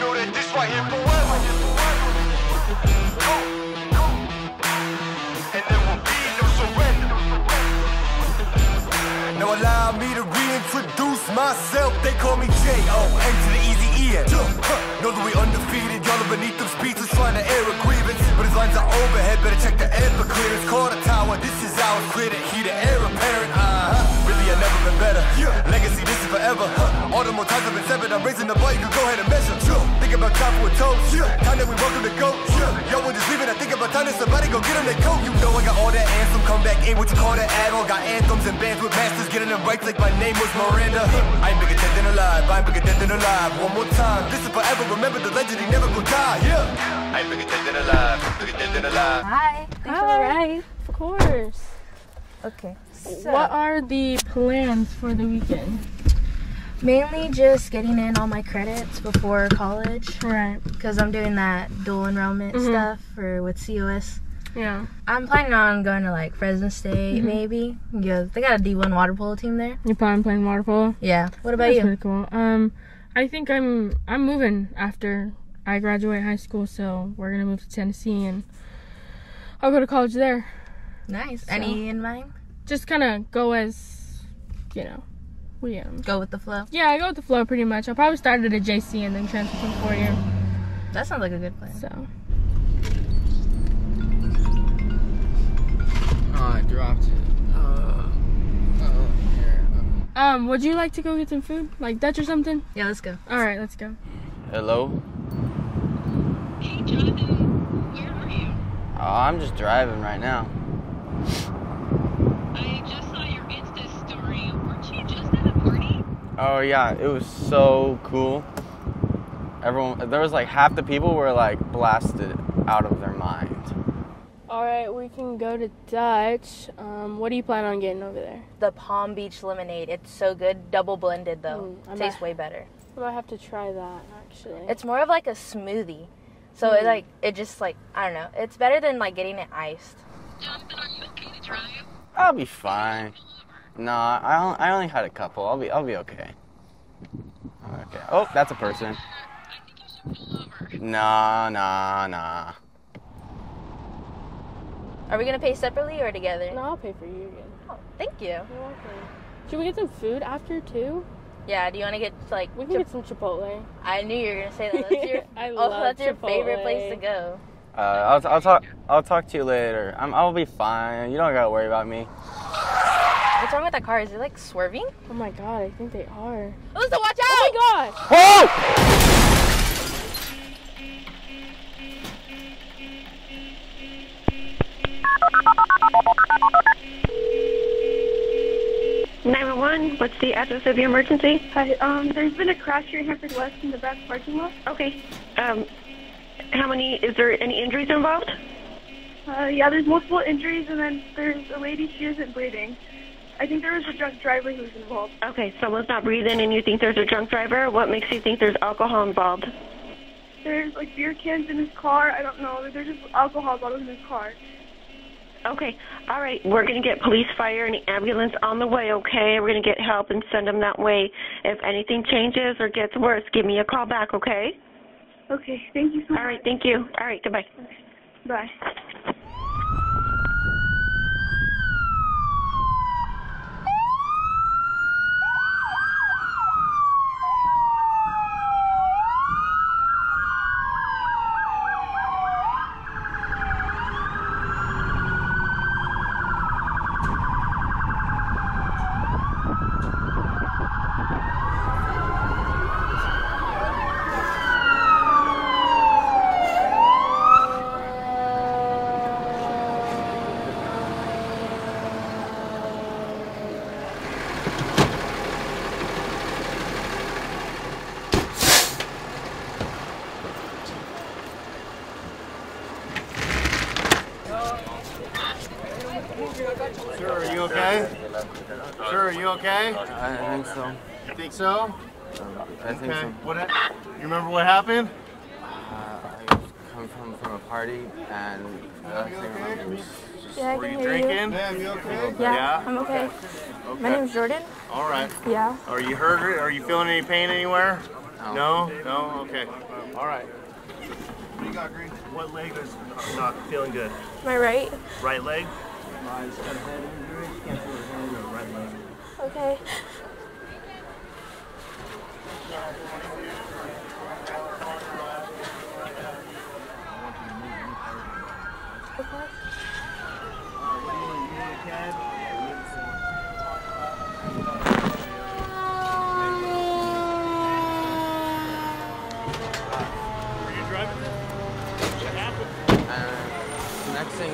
know that this right here forever. Now allow me to reintroduce myself. They call me J.O. N to the easy E-N. Know that we undefeated. Y'all are beneath them speeches trying to air a grievance. But his lines are overhead. Better check the air for clearance. Call the tower. This is ours. Clear the heat. The air apparent. Uh-huh. Really, I never been better. Legacy, this is forever. All the more times I've been severed. I'm raising the bar. You can go ahead and measure. Think about time for a toast. Time that we welcome to go. Yo, when just leaving, I think about time that somebody go get on their coat. You know I got all that anthem. Come back in. What you call that add-on? Got anthems and bands with masters. Getting them right like my name was Miranda. I ain't bigger dead than alive. I ain't bigger dead than alive. One more time. This is forever. Remember the legend. He never gonna die. Yeah. I ain't bigger dead than alive. Bigger dead than alive. Hi. Thanks for the ride. Of course. Okay. So, What are the plans for the weekend? Mainly just getting in all my credits before college Right. because I'm doing that dual enrollment Mhm. stuff for with COS. Yeah. I'm planning on going to like Fresno State Mhm. maybe. Yeah, they got a D1 water polo team there. You plan on playing water polo? Yeah. What about That's you? pretty cool. Um, I think I'm I'm moving after I graduate high school, so we're gonna move to Tennessee and I'll go to college there. Nice. So- Any in mind? Just kind of go as, you know, we um. Go with the flow. Yeah, I go with the flow pretty much. I'll probably start at a JC and then transfer to a four year. That sounds like a good plan. So Oh, I dropped it. Uh, oh, here. Um, would you like to go get some food, like Dutch or something? Yeah, let's go. All right, let's go. Hello? Hey, Jonathan, where are you? Oh, I'm just driving right now. I just saw your Insta story. Weren't you just at a party? Oh yeah, it was so cool. Everyone, there was like half the people were like blasted out of their mind. All right, we can go to Dutch. Um, what do you plan on getting over there? The Palm Beach lemonade. It's so good. Double blended though. Mm, Tastes might- way better. I might have to try that actually. It's more of like a smoothie. So Mm. it like it just like I don't know. It's better than like getting it iced. Jonathan, are you okay to drive? I'll be fine. No, I only, I only had a couple. I'll be I'll be okay. Okay. Oh, that's a person. I think you should. Nah, nah, nah. Are we gonna pay separately or together? no, I'll pay for you again. Oh, thank you. You're welcome. Should we get some food after too? Yeah. Do you want to get like? We can Chip- get some Chipotle. I knew you were gonna say that. That's your. I oh, love that's your favorite place to go. Uh, I'll, I'll talk I'll talk to you later. I'm, I'll be fine. You don't gotta worry about me. What's wrong with that car? Is it like swerving? Oh my god, I think they are. Listen, watch out! Oh my god! Oh! 911, what's the address of your emergency? Hi, um, there's been a crash here in Hanford West in the back parking lot. Okay. Um, how many, is there any injuries involved? Uh, yeah, there's multiple injuries, and then there's a lady, she isn't breathing. I think there was a drunk driver who was involved. Okay, someone's not breathing and you think there's a drunk driver? What makes you think there's alcohol involved? There's like beer cans in his car. I don't know. There's just alcohol bottles in his car. Okay, all right, we're going to get police, fire, and ambulance on the way, okay? We're going to get help and send them that way. If anything changes or gets worse, give me a call back, okay? Okay, thank you so much. All right, thank you. All right, goodbye. Bye. Sir, are you okay? Sir, are you okay? I think so. You think so? I think Okay. so. What? ha- You remember what happened? Uh, I come from, from a party and the last thing I remember was just Yeah, Were you drinking? you. Yeah, you okay? Yeah, Yeah? I'm okay. Okay. My name's Jordan. All right. Yeah. Are you hurt? Are you feeling any pain anywhere? No? No? Okay. All right. What you got, Green? What leg is not feeling good? My right. Right leg? Uh, he's got a head injury. Can't feel his hand or right leg. Okay. Okay. Were you driving this? What happened? And next thing Uh,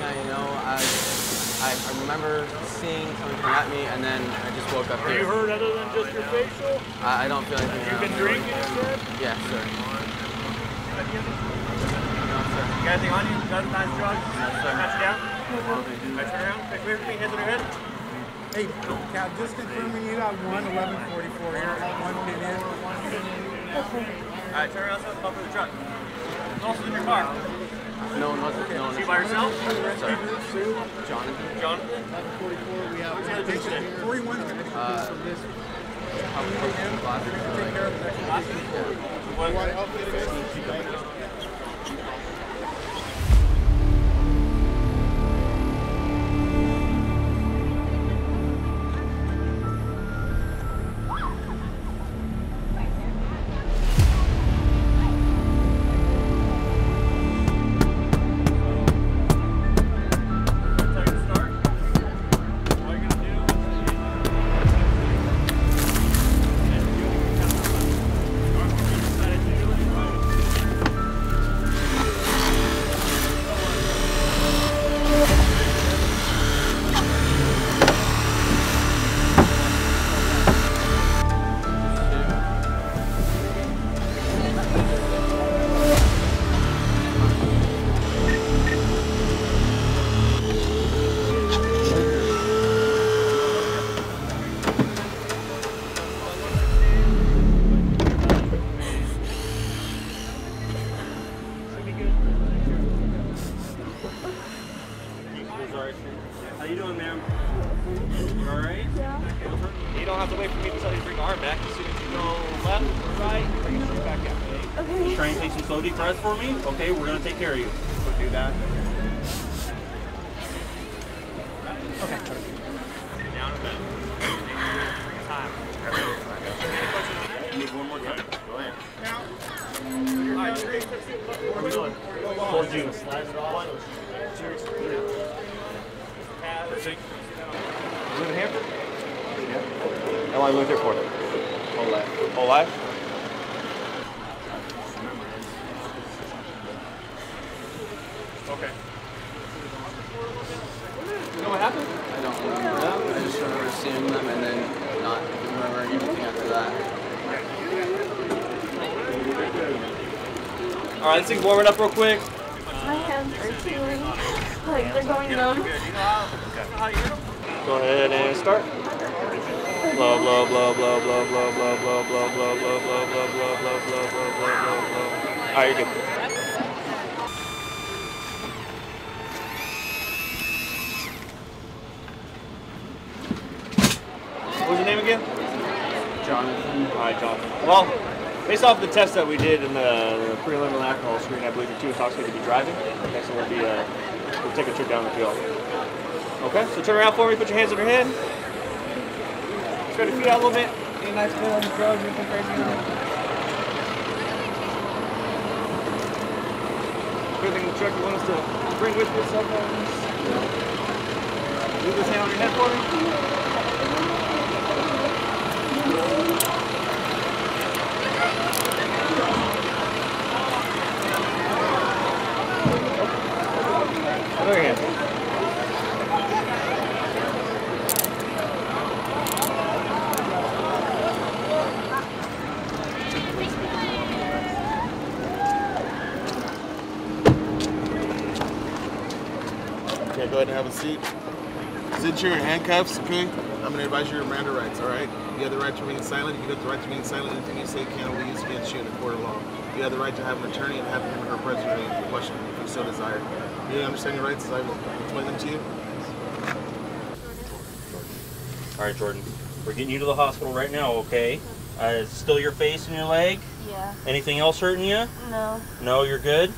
I know, I, remember seeing someone come at me, and then I just woke up Are here. you hurt other than just your facial? I, I don't feel anything. You've now. been drinking, you said? Yes, sir. No, sir. You got anything on you? Got nice drugs? Yes, sir. Patch you down? I turn around, take away from me, hands on your head. Hey, Cal, just confirming you got one 1144 here, one pin in. Alright, turn around, so bump of the truck. Who's also in your car? No one was. No one You was. by yourself? Sir. Jonathan. Jonathan? We have What's the other 41's going to be Uh, from this. I'll put him. Take care of the next one. How long you lived here for? Whole life. Whole life? Okay. You know what happened? I don't remember them. I just remember seeing them and then not remembering anything after that. All right, let's things warming up real quick. My hands are feeling like they're going numb. Go ahead and start. Blow, blow, blow, blow, blow, blow, blow, blow, blow, blow, blow, blow, blow, blow, blow, blow, blow, blow, blow, blow. All right, you're good. What was your name again? Jonathan. Right, Jonathan. Well, based off the test that we did in the, the preliminary alcohol screen, I believe you're too intoxicated to be driving. So we'll be uh, we'll take a trip down the field. Okay, so turn around for me. Put your hands on your head. Spread your feet out a little bit. Any nice bit on the drugs? Anything crazy on it? In the truck you want us to bring with you? Cell phones. Leave this hand on your head for me. Lower your hand. Okay, go ahead and have a seat. Since you're in handcuffs, okay, I'm gonna advise you your Miranda rights, all right? You have the right to remain silent. You have the right to remain silent. Anything you say can be used against you in a court of law. You have the right to have an attorney and have him or her present during the question if you so desire. You understand your rights as I will explain them to you? All right, Jordan. We're getting you to the hospital right now, okay? Uh, still your face and your leg? Yeah. Anything else hurting you? No. No, you're good?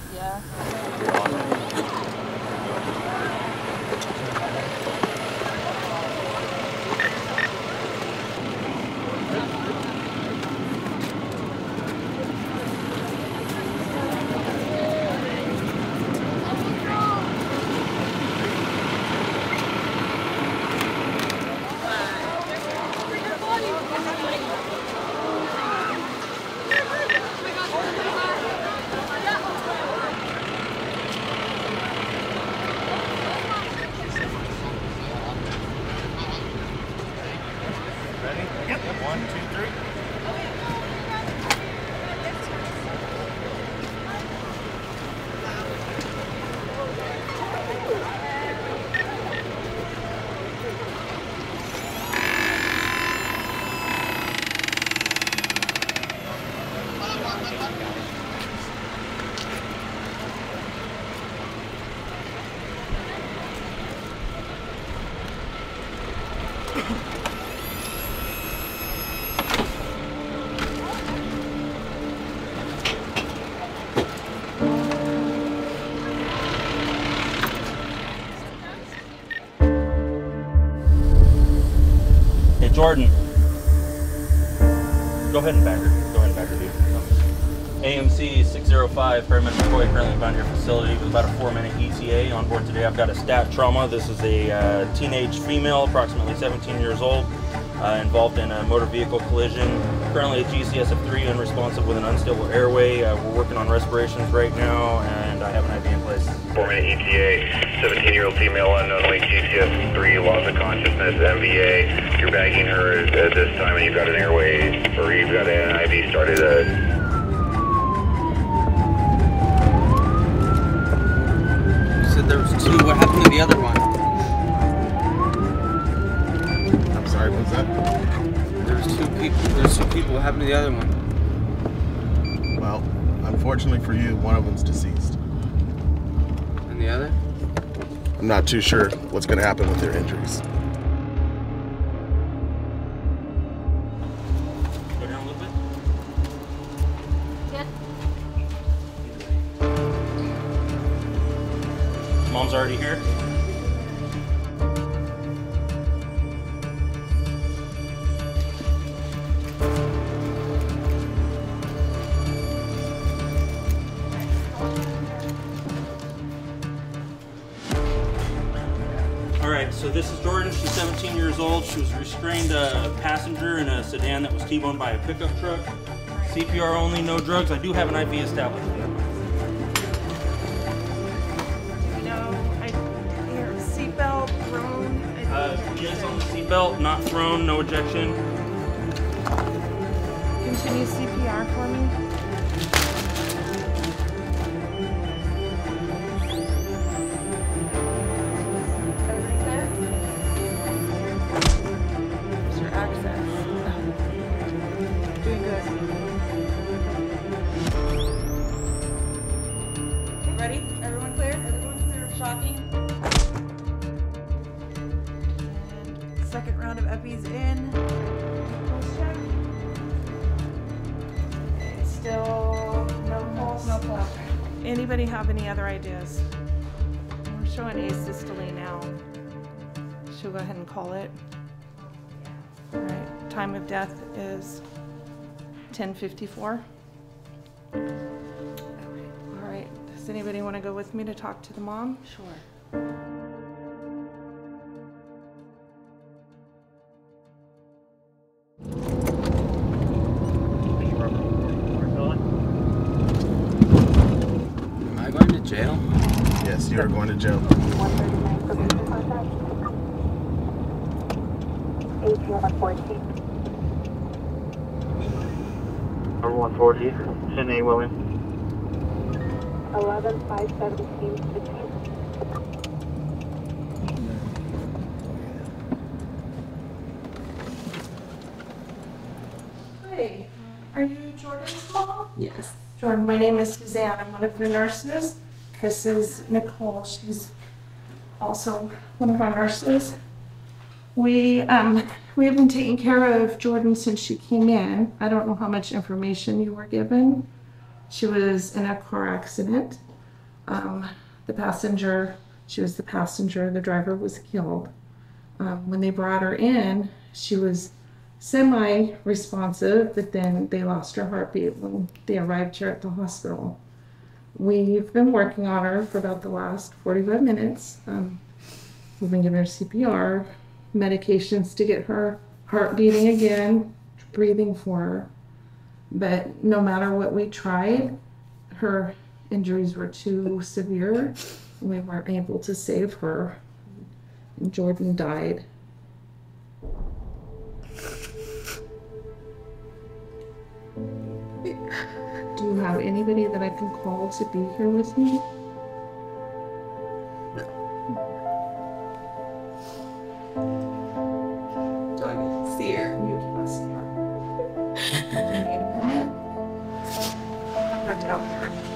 605, Paramedic McCoy currently found your facility with about a four minute ETA. On board today, I've got a stat trauma. This is a uh, teenage female, approximately 17 years old, uh, involved in a motor vehicle collision. Currently a GCS of 3, unresponsive with an unstable airway. Uh, we're working on respirations right now, and I have an IV in place. Four minute ETA, 17 year old female unknown weight GCS 3, loss of consciousness, MVA. You're bagging her at, this time and you've got an airway, or you've got an IV started. Uh, You two. What happened to the other one? I'm sorry, what was that? There was two people. There's two people. What happened to the other one? Well, unfortunately for you, one of them's deceased. And the other? I'm not too sure what's going to happen with their injuries. T-boned by a pickup truck. CPR only, no drugs. I do have an IV established. No, I hear seatbelt thrown. Uh, yes on the seatbelt, not thrown, no ejection. Continue CPR for me. Second round of EPI's in. Pulse check. Okay, Still no pulse? No pulse. Anybody have any other ideas? We're showing asystole now. She'll go ahead and call it. All right, time of death is 10:54. All right, does anybody want to go with me to talk to the mom? Sure. Jail. Number 140, Sydney William. 11, 5, 17, 16. Hi, are you Jordan's mom? Yes. Jordan, my name is Suzanne. I'm one of the nurses. This is Nicole. She's also one of our nurses. We, um, we have been taking care of Jordan since she came in. I don't know how much information you were given. She was in a car accident. Um, the passenger, she was the passenger, the driver was killed. Um, when they brought her in, she was semi-responsive, but then they lost her heartbeat when they arrived here at the hospital. We've been working on her for about the last 45 minutes. Um, we've been giving her CPR, medications to get her heart beating again, breathing for her. But no matter what we tried, her injuries were too severe. We weren't able to save her. And Jordan died. You have anybody that I can call to be here with me? No. Do I need to see her? You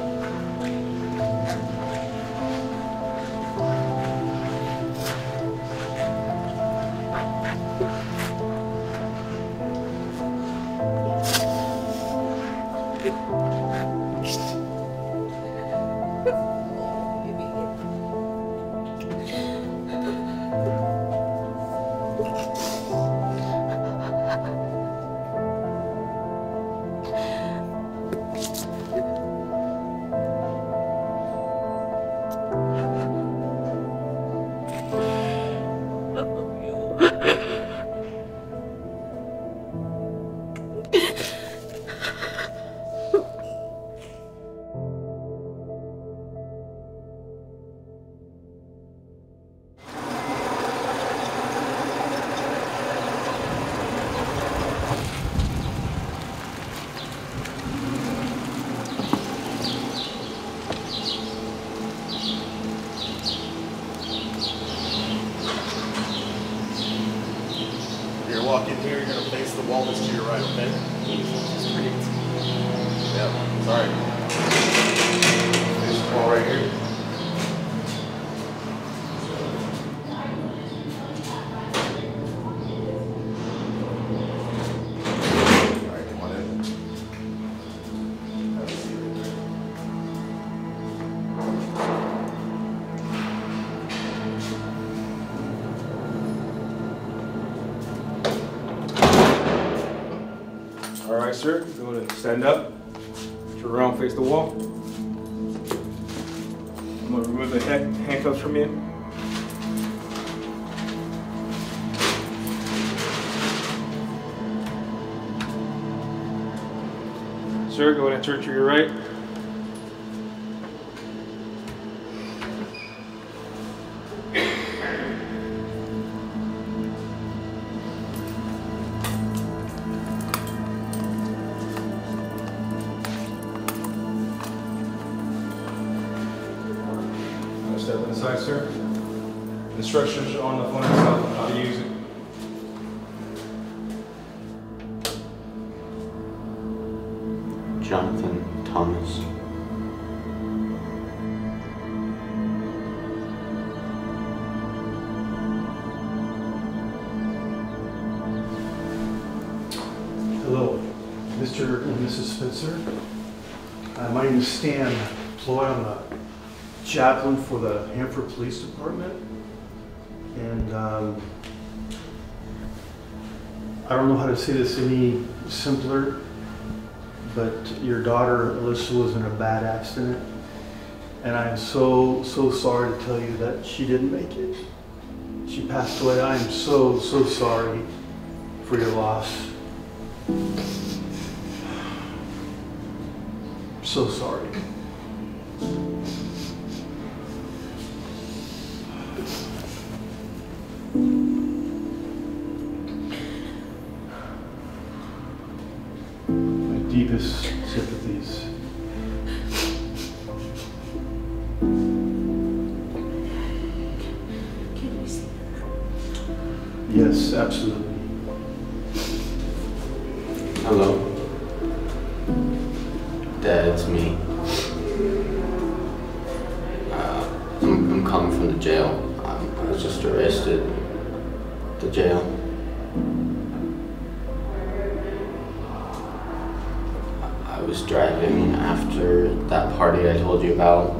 walk in here, you're gonna face the wall that's to your right, okay? Yeah, sorry. Face the wall right here. Stand up. Instructions on the phone itself on how to use it. Jonathan Thomas. Hello, Mr. and Mrs. Spencer. Uh, My name is Stan Ploy. I'm a chaplain for the Hanford Police Department. And um, I don't know how to say this any simpler, but your daughter Alyssa was in a bad accident. And I am so, so sorry to tell you that she didn't make it. She passed away. I am so, so sorry for your loss. So sorry. From the jail. Um, I was just arrested the jail. I was driving after that party I told you about,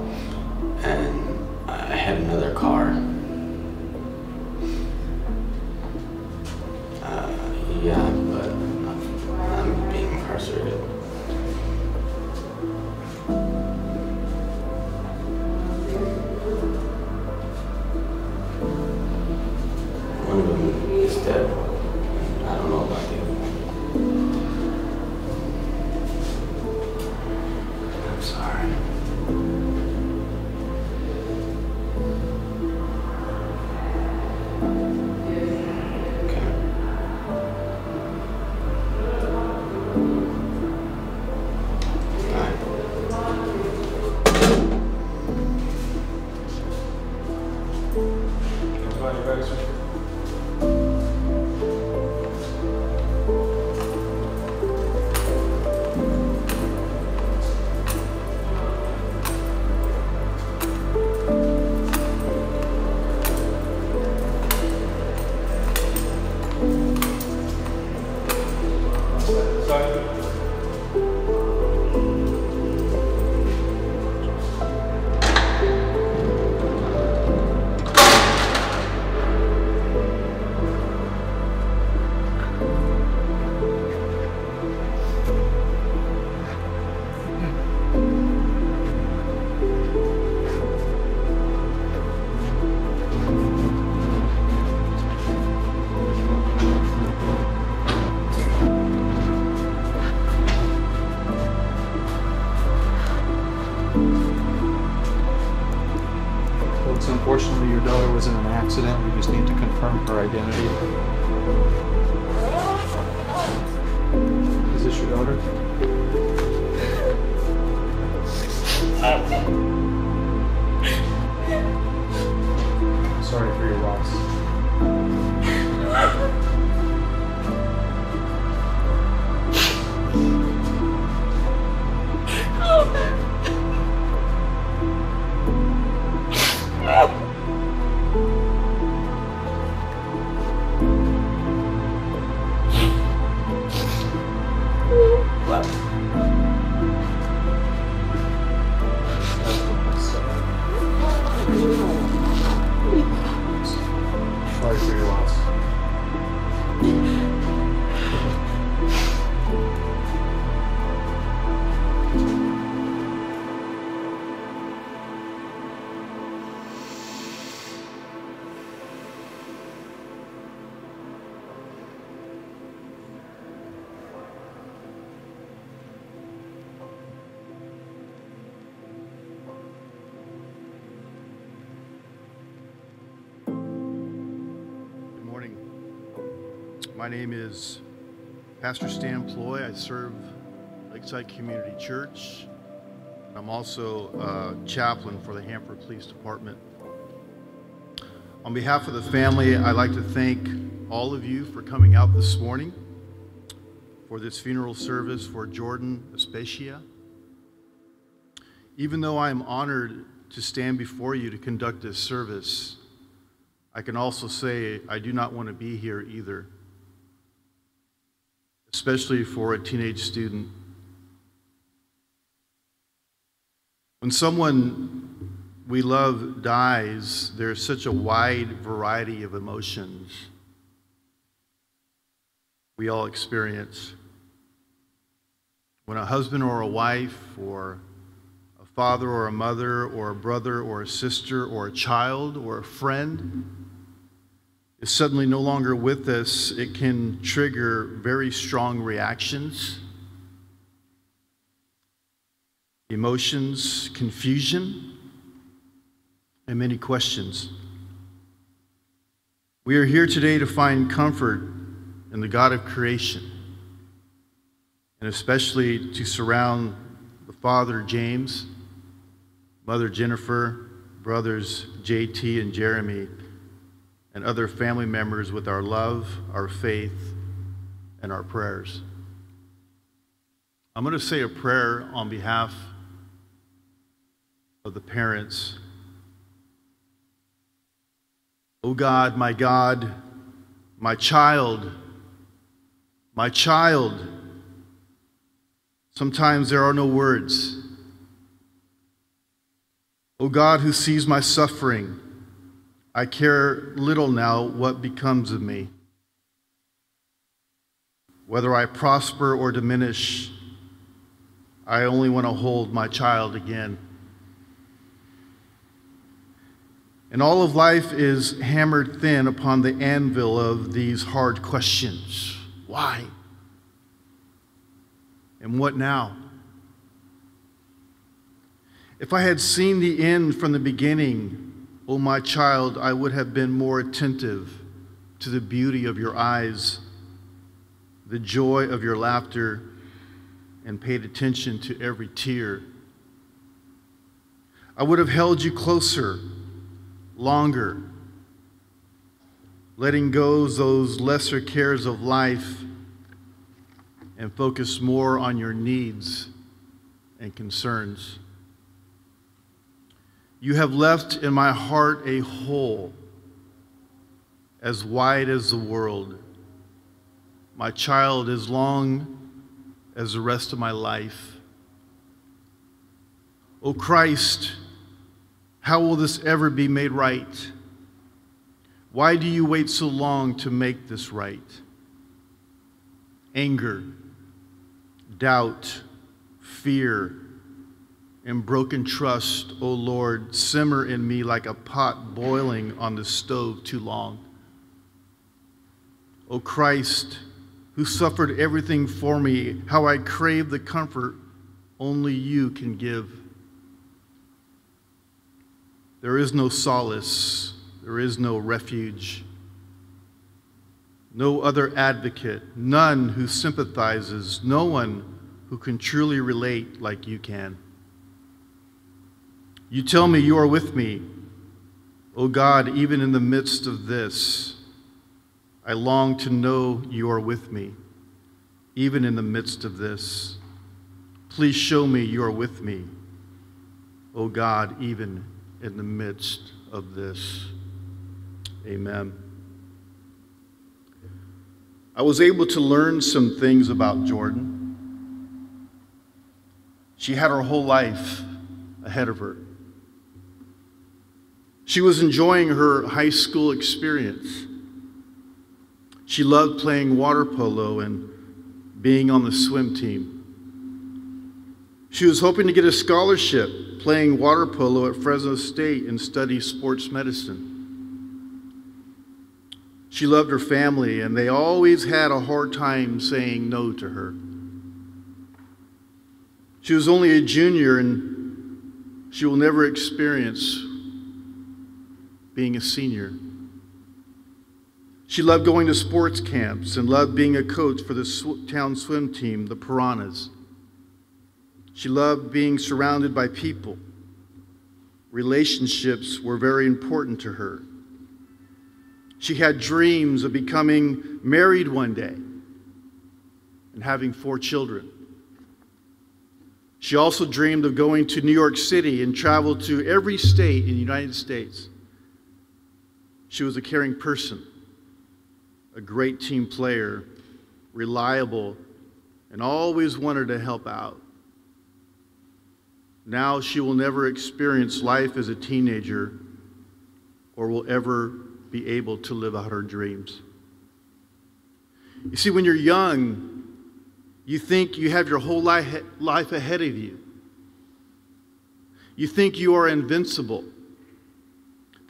My name is Pastor Stan Ploy. I serve Lakeside Community Church. I'm also a chaplain for the Hanford Police Department. On behalf of the family, I'd like to thank all of you for coming out this morning for this funeral service for Jordan Aspacia. Even though I am honored to stand before you to conduct this service, I can also say I do not want to be here either, especially for a teenage student. When someone we love dies, there's such a wide variety of emotions we all experience. When a husband or a wife, or a father or a mother, or a brother or a sister, or a child or a friend is suddenly no longer with us, it can trigger very strong reactions, emotions, confusion, and many questions. We are here today to find comfort in the God of creation, and especially to surround the Father James, Mother Jennifer, brothers JT and Jeremy and other family members with our love, our faith, and our prayers. I'm going to say a prayer on behalf of the parents. Oh God, my God, My child, my child. Sometimes there are no words. O God, who sees my suffering, I care little now what becomes of me. Whether I prosper or diminish, I only want to hold my child again. And all of life is hammered thin upon the anvil of these hard questions. Why? And what now? If I had seen the end from the beginning, O oh my child, I would have been more attentive to the beauty of your eyes, the joy of your laughter, and paid attention to every tear. I would have held you closer longer, letting go those lesser cares of life and focus more on your needs and concerns. You have left in my heart a hole as wide as the world. My child, as long as the rest of my life. O oh Christ, how will this ever be made right? Why do you wait so long to make this right? Anger, doubt, fear, and broken trust, O Lord, simmer in me like a pot boiling on the stove too long. O Christ, who suffered everything for me, how I crave the comfort only you can give. There is no solace, there is no refuge, no other advocate, none who sympathizes, no one who can truly relate like you can. You tell me you are with me, O oh God, even in the midst of this. I long to know you are with me, even in the midst of this. Please show me you are with me, O oh God, even in the midst of this. Amen. I was able to learn some things about Jordan. She had her whole life ahead of her. She was enjoying her high school experience. She loved playing water polo and being on the swim team. She was hoping to get a scholarship playing water polo at Fresno State and study sports medicine. She loved her family, and they always had a hard time saying no to her. She was only a junior, and she will never experience being a senior. She loved going to sports camps and loved being a coach for the sw- town swim team, the Piranhas. She loved being surrounded by people. Relationships were very important to her. She had dreams of becoming married one day and having four children. She also dreamed of going to New York City and traveled to every state in the United States. She was a caring person a great team player, reliable, and always wanted to help out. Now she will never experience life as a teenager or will ever be able to live out her dreams. You see, when you're young, you think you have your whole life ahead of you. You think you are invincible,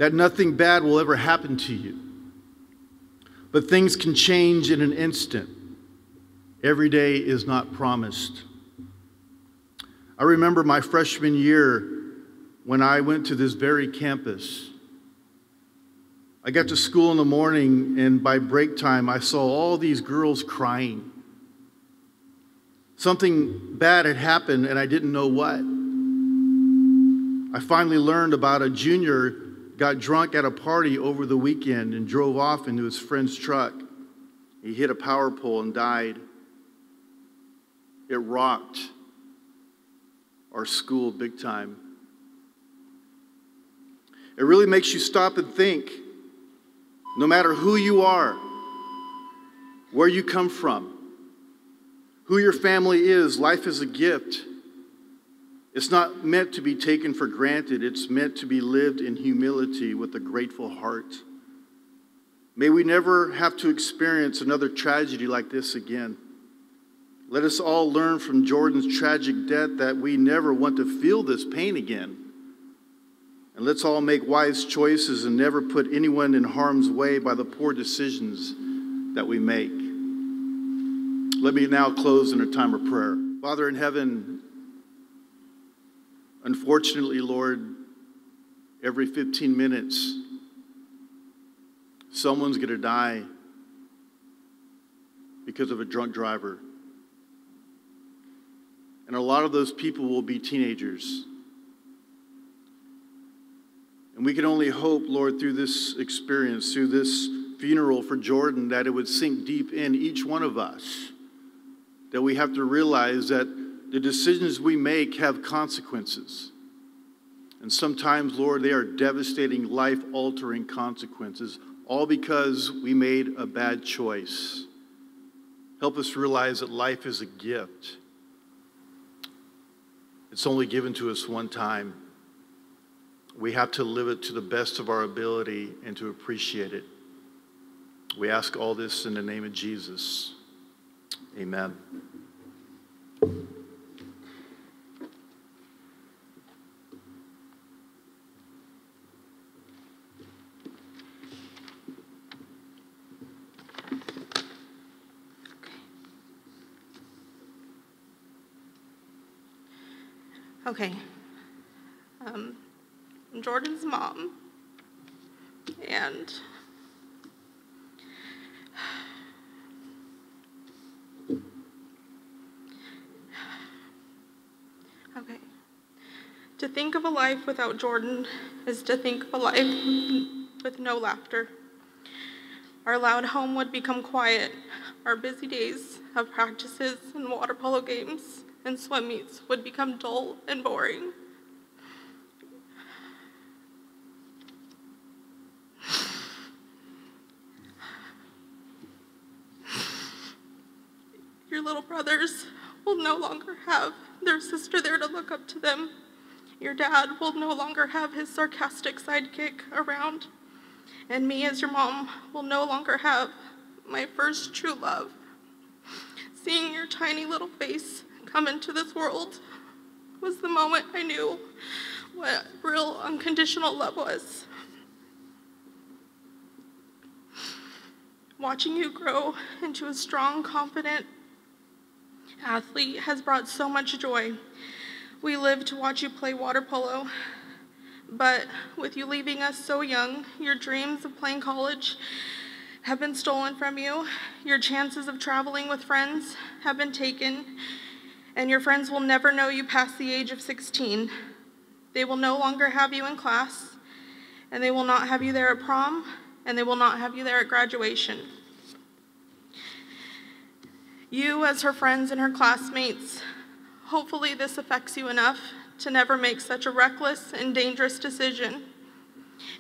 that nothing bad will ever happen to you. But things can change in an instant. Every day is not promised. I remember my freshman year when I went to this very campus. I got to school in the morning, and by break time, I saw all these girls crying. Something bad had happened, and I didn't know what. I finally learned about a junior got drunk at a party over the weekend and drove off into his friend's truck. He hit a power pole and died. It rocked our school big time. It really makes you stop and think no matter who you are, where you come from, who your family is. Life is a gift. It's not meant to be taken for granted, it's meant to be lived in humility with a grateful heart. May we never have to experience another tragedy like this again. Let us all learn from Jordan's tragic death that we never want to feel this pain again. And let's all make wise choices and never put anyone in harm's way by the poor decisions that we make. Let me now close in a time of prayer. Father in heaven, unfortunately, Lord, every 15 minutes, someone's going to die because of a drunk driver. And a lot of those people will be teenagers. And we can only hope, Lord, through this experience, through this funeral for Jordan, that it would sink deep in each one of us. That we have to realize that the decisions we make have consequences. And sometimes, Lord, they are devastating, life altering consequences, all because we made a bad choice. Help us realize that life is a gift. It's only given to us one time. We have to live it to the best of our ability and to appreciate it. We ask all this in the name of Jesus. Amen. Okay. Um, I'm Jordan's mom. And okay. To think of a life without Jordan is to think of a life with no laughter. Our loud home would become quiet. Our busy days of practices and water polo games and swim meets would become dull and boring. Your little brothers will no longer have their sister there to look up to them. Your dad will no longer have his sarcastic sidekick around. And me, as your mom, will no longer have my first true love. Seeing your tiny little face come into this world was the moment I knew what real unconditional love was. Watching you grow into a strong, confident athlete has brought so much joy. We live to watch you play water polo, but with you leaving us so young, your dreams of playing college have been stolen from you. Your chances of traveling with friends have been taken, and your friends will never know you past the age of 16. They will no longer have you in class, and they will not have you there at prom, and they will not have you there at graduation. You, as her friends and her classmates, hopefully this affects you enough to never make such a reckless and dangerous decision.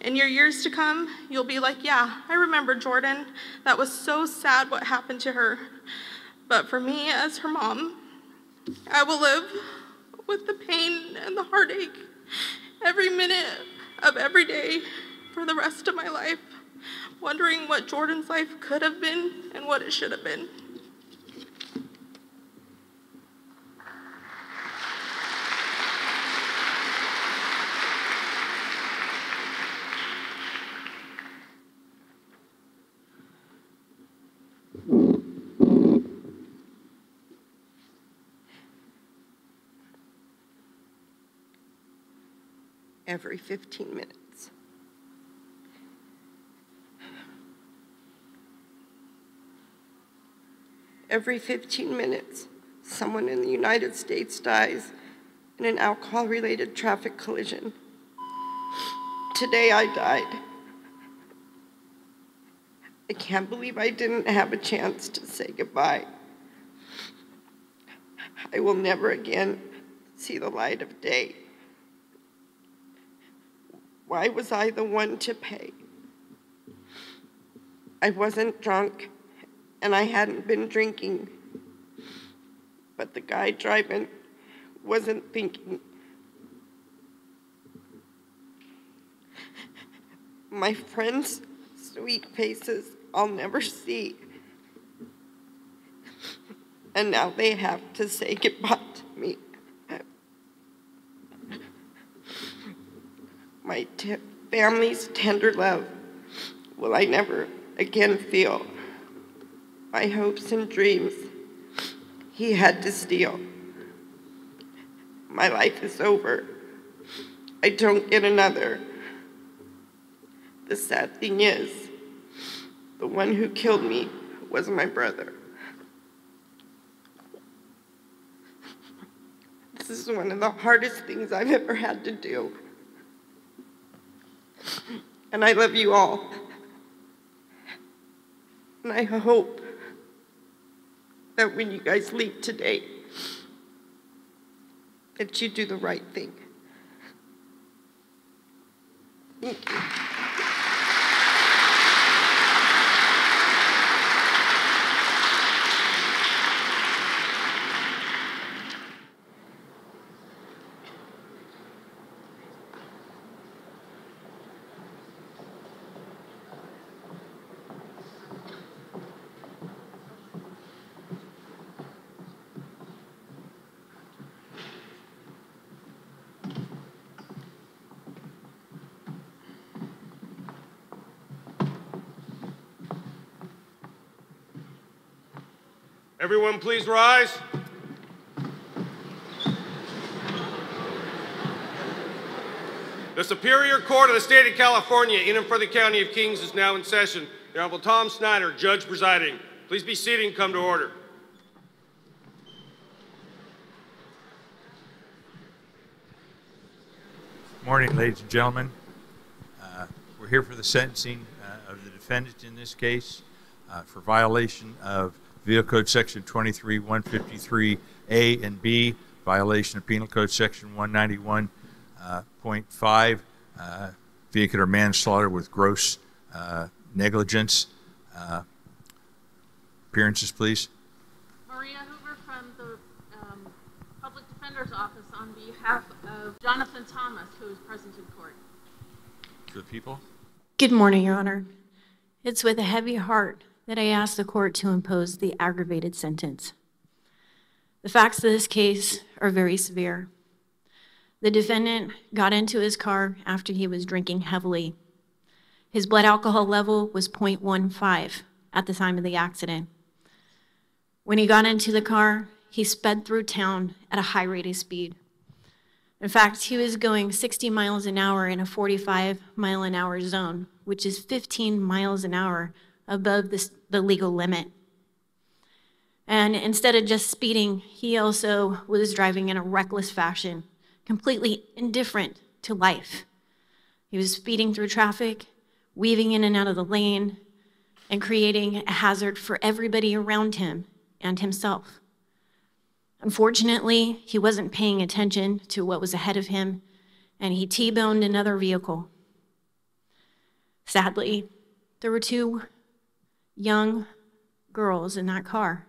In your years to come, you'll be like, yeah, I remember Jordan. That was so sad what happened to her. But for me, as her mom, I will live with the pain and the heartache every minute of every day for the rest of my life, wondering what Jordan's life could have been and what it should have been. Every 15 minutes. Every 15 minutes, someone in the United States dies in an alcohol related traffic collision. Today I died. I can't believe I didn't have a chance to say goodbye. I will never again see the light of day. Why was I the one to pay? I wasn't drunk, and I hadn't been drinking. But the guy driving wasn't thinking. My friends' sweet faces I'll never see. And now they have to say goodbye to me. My family's tender love will I never again feel. My hopes and dreams he had to steal. My life is over. I don't get another. The sad thing is, the one who killed me was my brother. This is one of the hardest things I've ever had to do. And I love you all. And I hope that when you guys leave today, that you do the right thing. Thank you. Everyone, please rise. The Superior Court of the State of California in and for the County of Kings is now in session. The Honorable Tom Snyder, Judge presiding. Please be seated and come to order. Morning, ladies and gentlemen. Uh, We're here for the sentencing uh, of the defendant in this case uh, for violation of Vehicle Code Section 23153A and B, violation of Penal Code Section 191.5, uh, vehicular manslaughter with gross uh, negligence. Uh, Appearances, please. Maria Hoover from the um, Public Defender's Office on behalf of Jonathan Thomas, who is present in court. For the people. Good morning, Your Honor. It's with a heavy heart that I ask the court to impose the aggravated sentence. The facts of this case are very severe. The defendant got into his car after he was drinking heavily. His blood alcohol level was 0.15 at the time of the accident. When he got into the car, he sped through town at a high rate of speed. In fact, he was going 60 miles an hour in a 45 mile an hour zone, which is 15 miles an hour above the, the legal limit. And instead of just speeding, he also was driving in a reckless fashion, completely indifferent to life. He was speeding through traffic, weaving in and out of the lane, and creating a hazard for everybody around him and himself. Unfortunately, he wasn't paying attention to what was ahead of him, and he T boned another vehicle. Sadly, there were two young girls in that car.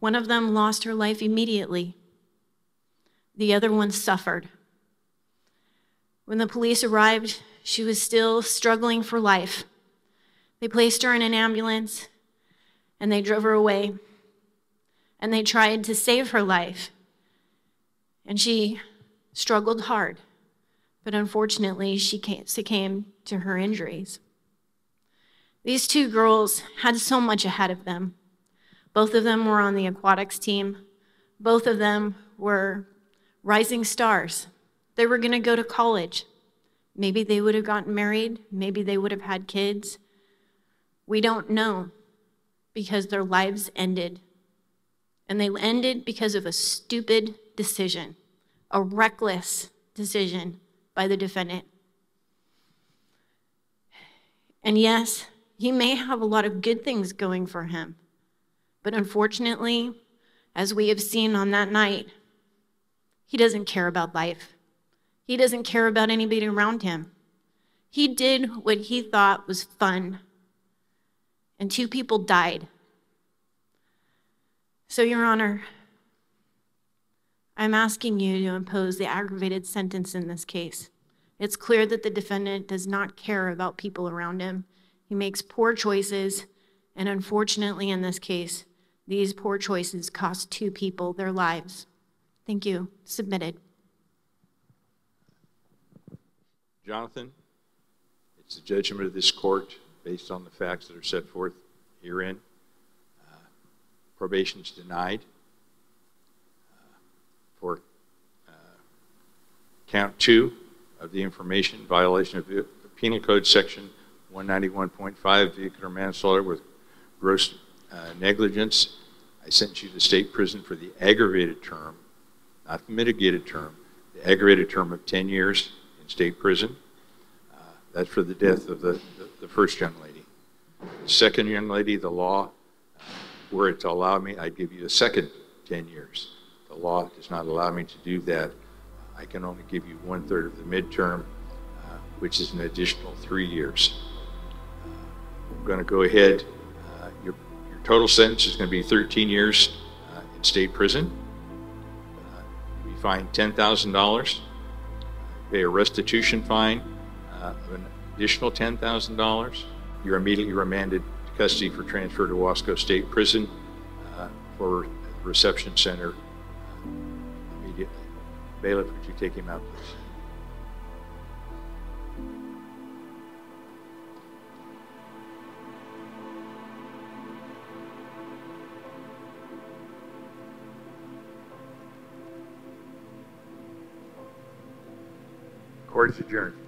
One of them lost her life immediately, the other one suffered. When the police arrived, she was still struggling for life. They placed her in an ambulance and they drove her away. And they tried to save her life. And she struggled hard, but unfortunately, she succumbed to her injuries. These two girls had so much ahead of them. Both of them were on the aquatics team. Both of them were rising stars. They were going to go to college. Maybe they would have gotten married. Maybe they would have had kids. We don't know because their lives ended. And they ended because of a stupid decision, a reckless decision by the defendant. And yes, he may have a lot of good things going for him. But unfortunately, as we have seen on that night, he doesn't care about life. He doesn't care about anybody around him. He did what he thought was fun. and two people died. So, Your Honor, I'm asking you to impose the aggravated sentence in this case. It's clear that the defendant does not care about people around him. He makes poor choices, and unfortunately, in this case, these poor choices cost two people their lives. Thank you. Submitted. Jonathan, it's the judgment of this court based on the facts that are set forth herein. Uh, probation is denied uh, for uh, count two of the information violation of the Penal Code Section 191.5 vehicular manslaughter with gross uh, negligence. I sent you to state prison for the aggravated term, not the mitigated term, the aggravated term of 10 years in state prison. Uh, that's for the death of the, the, the, first young lady. The second young lady, the law, uh, were it to allow me, I'd give you a second 10 years. The law does not allow me to do that. I can only give you one third of the midterm, uh, which is an additional three years. Uh, I'm going to go ahead. Uh, your, your total sentence is going to be 13 years uh, in state prison. we find $10,000 pay a restitution fine uh, of an additional $10,000. You're immediately remanded to custody for transfer to Wasco State Prison uh, for reception center uh, immediately. Bailiff, would you take him out, please? Court is adjourned.